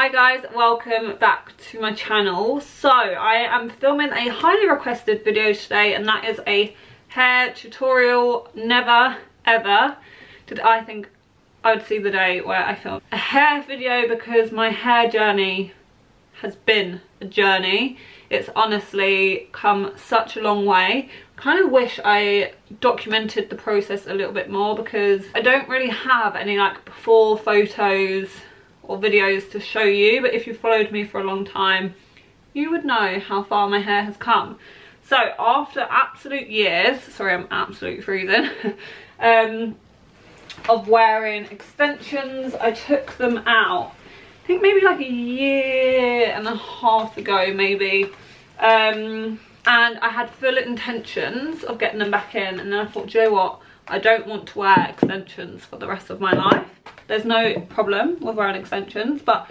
Hi guys, welcome back to my channel. So I am filming a highly requested video today and that is a hair tutorial. Never ever did I think I would see the day where I film a hair video because my hair journey has been a journey. It's honestly come such a long way. kind of wish I documented the process a little bit more because I don't really have any like before photos or videos to show you but if you followed me for a long time you would know how far my hair has come. So after absolute years sorry i'm absolutely freezing um, of wearing extensions i took them out i think maybe like a year and a half ago maybe um, and i had full intentions of getting them back in and then i thought you know what? I don't want to wear extensions for the rest of my life there's no problem with wearing extensions but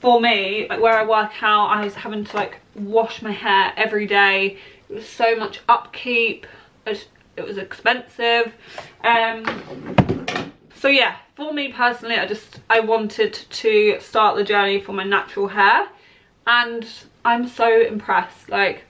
for me like where i work out i was having to like wash my hair every day. It was so much upkeep. It was expensive. Um so yeah for me personally i just i wanted to start the journey for my natural hair and i'm so impressed. Like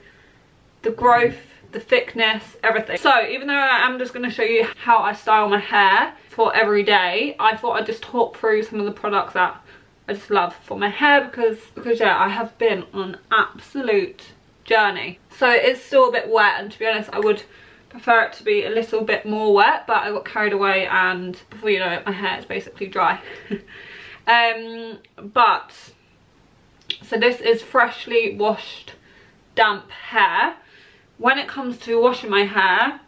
the growth the thickness everything. So even though i am just going to show you how i style my hair for every day i thought i'd just talk through some of the products that i just love for my hair because because yeah i have been on an absolute journey. So it's still a bit wet and to be honest i would prefer it to be a little bit more wet but i got carried away and before you know it my hair is basically dry. Um but so this is freshly washed damp hair when it comes to washing my hair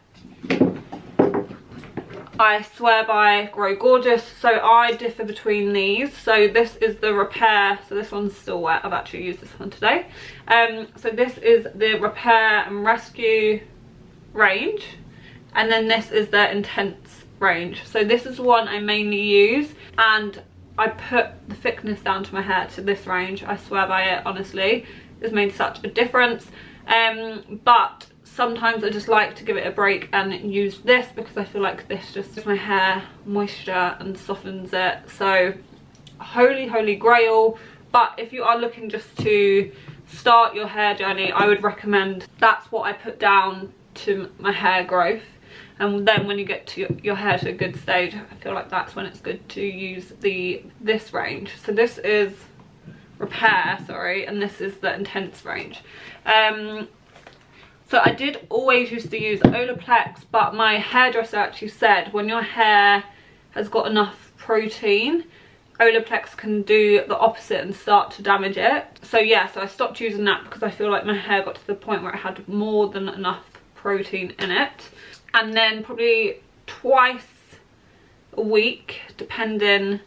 I swear by Grow Gorgeous. So I differ between these. So this is the Repair. So this one's still wet. I've actually used this one today. Um, so this is the Repair and Rescue range. And then this is the Intense range. So this is one I mainly use. And I put the thickness down to my hair to this range. I swear by it, honestly. It's made such a difference. Um, but sometimes I just like to give it a break and use this because I feel like this just gives my hair moisture and softens it. So holy, holy grail. But if you are looking just to start your hair journey, I would recommend that's what I put down to my hair growth. And then when you get to your, your hair to a good stage, I feel like that's when it's good to use the this range. So this is repair sorry and this is the intense range um so I did always used to use Olaplex, but my hairdresser actually said when your hair has got enough protein, Olaplex can do the opposite and start to damage it. So yeah, so I stopped using that because I feel like my hair got to the point where it had more than enough protein in it. And then probably twice a week, depending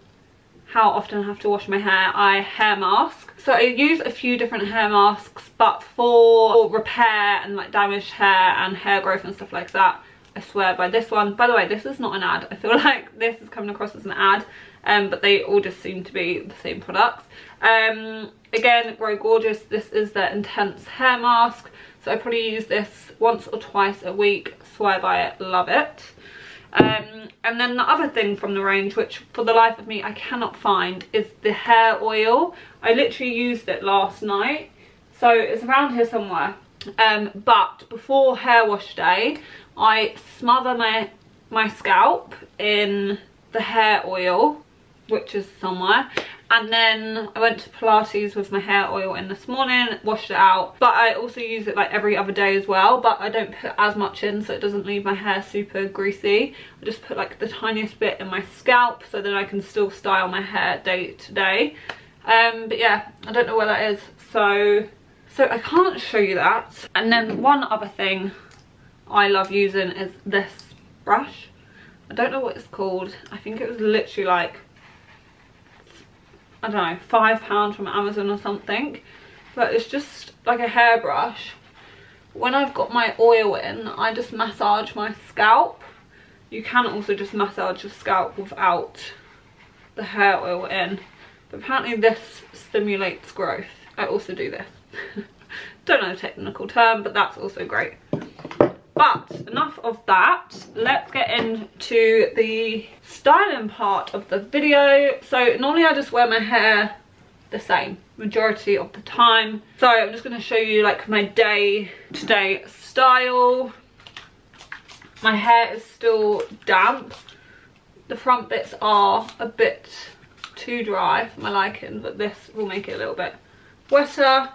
how often I have to wash my hair, I hair mask. So I use a few different hair masks, but for repair and like damaged hair and hair growth and stuff like that, I swear by this one. By the way, this is not an ad. I feel like this is coming across as an ad, um, but they all just seem to be the same products. Um, again, Grow Gorgeous, this is the Intense Hair Mask. So I probably use this once or twice a week. Swear by it, love it. Um, and then the other thing from the range, which for the life of me I cannot find, is the hair oil. I literally used it last night. So it's around here somewhere. Um, but before hair wash day, I smother my, my scalp in the hair oil, which is somewhere and then I went to Pilates with my hair oil in this morning, washed it out. But I also use it like every other day as well, but I don't put as much in so it doesn't leave my hair super greasy. I just put like the tiniest bit in my scalp so that I can still style my hair day to day. Um, but yeah, I don't know where that is. So, so I can't show you that. And then one other thing I love using is this brush. I don't know what it's called. I think it was literally like I don't know, five pounds from Amazon or something. But it's just like a hairbrush. When I've got my oil in, I just massage my scalp. You can also just massage your scalp without the hair oil in. But apparently this stimulates growth. I also do this. Don't know the technical term, but that's also great. But enough of that. Let's get into the styling part of the video. So normally I just wear my hair the same majority of the time. So I'm just going to show you like my day to day style. My hair is still damp. The front bits are a bit too dry for my liking, but this will make it a little bit wetter.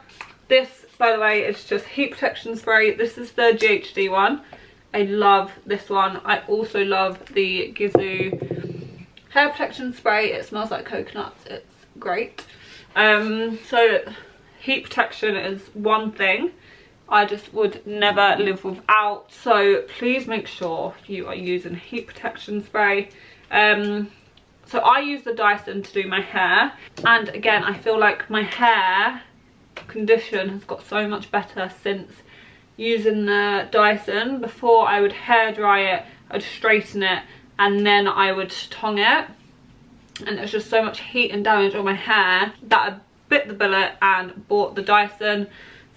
This, by the way, is just heat protection spray. This is the GHD one. I love this one. I also love the Gisou hair protection spray. It smells like coconuts. It's great. Um, so heat protection is one thing I just would never live without. So please make sure you are using heat protection spray. Um, so I use the Dyson to do my hair. And again, I feel like my hair condition has got so much better since using the Dyson. Before I would hair dry it, I'd straighten it, and then I would tong it. And there's just so much heat and damage on my hair that I bit the bullet and bought the Dyson.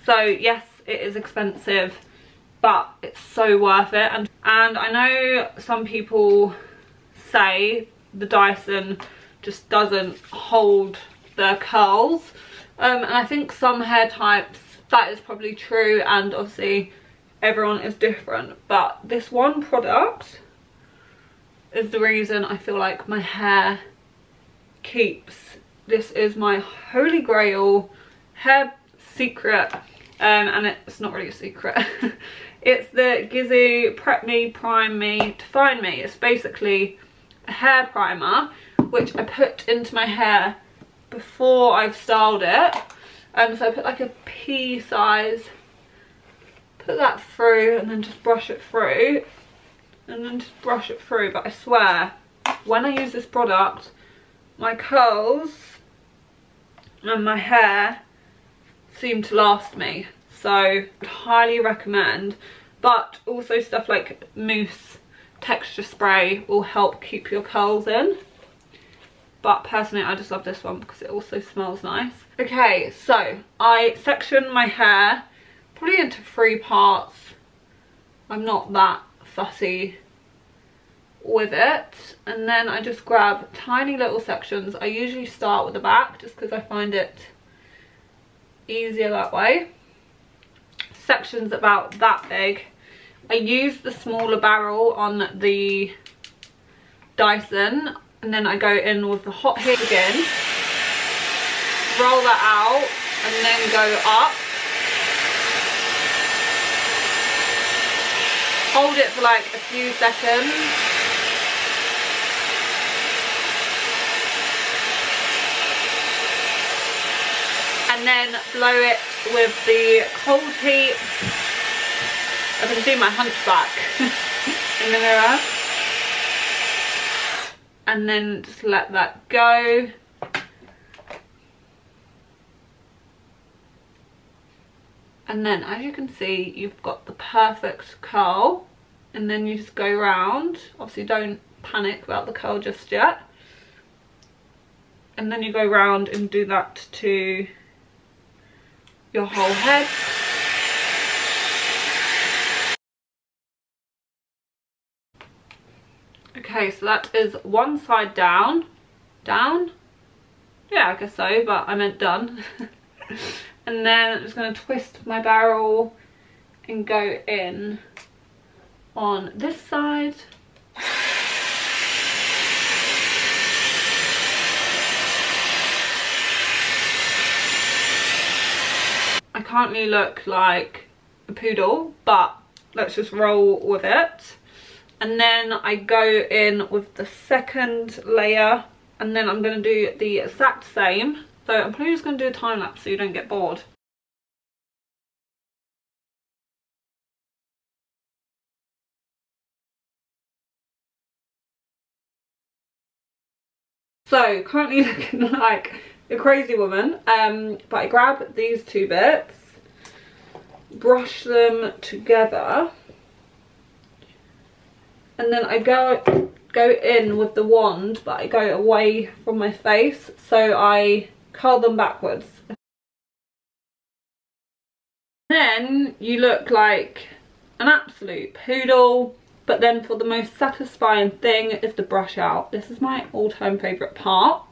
So yes, it is expensive, but it's so worth it. And, and I know some people say the Dyson just doesn't hold the curls. Um, and I think some hair types, that is probably true. And obviously everyone is different. But this one product is the reason I feel like my hair keeps. This is my holy grail hair secret. Um, and it's not really a secret. it's the Gisou Prep Me, Prime Me, Define Me. It's basically a hair primer which I put into my hair before I've styled it. Um, so I put like a pea size put that through and then just brush it through. And then just brush it through. But I swear when I use this product my curls and my hair seem to last me. So I'd highly recommend. But also stuff like mousse texture spray will help keep your curls in but personally I just love this one because it also smells nice. Okay so I section my hair probably into three parts. I'm not that fussy with it. And then I just grab tiny little sections. I usually start with the back just because I find it easier that way. Sections about that big. I use the smaller barrel on the Dyson and then I go in with the hot heat again, roll that out and then go up. Hold it for like a few seconds. And then blow it with the cold heat I can do my hunchback in the mirror. And then just let that go. And then as you can see, you've got the perfect curl. And then you just go round. Obviously don't panic about the curl just yet. And then you go round and do that to your whole head. Okay, so that is one side down. Down? Yeah, I guess so, but I meant done. and then I'm just going to twist my barrel and go in on this side. I can't really look like a poodle, but let's just roll with it and then I go in with the second layer and then I'm going to do the exact same. So I'm probably just going to do a time lapse so you don't get bored. So currently looking like a crazy woman, um, but I grab these two bits, brush them together and then I go go in with the wand but I go away from my face so I curl them backwards. Then you look like an absolute poodle but then for the most satisfying thing is the brush out. This is my all-time favorite part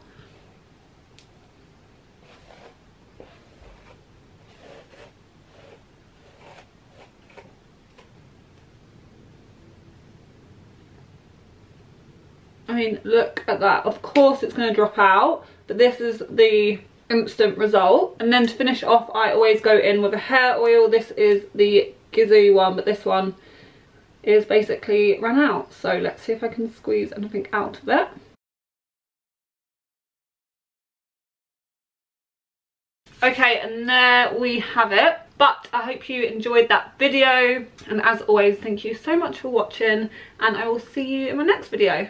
I mean, look at that. Of course it's going to drop out, but this is the instant result. And then to finish off, I always go in with a hair oil. This is the Gisou one, but this one is basically run out. So let's see if I can squeeze anything out of it. Okay, and there we have it. But I hope you enjoyed that video. And as always, thank you so much for watching. And I will see you in my next video.